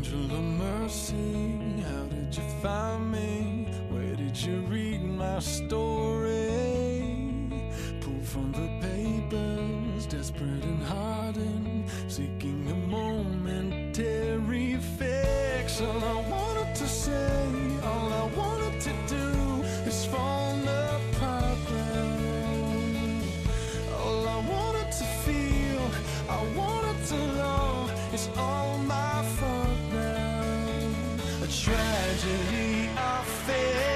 Angel of mercy, how did you find me? Where did you read my story? Pulled from the papers, desperate and hardened, seeking a momentary fix. All I wanted to say, all I wanted to do is fall apart. All I wanted to feel, I wanted to love, is all. tragedy I fear.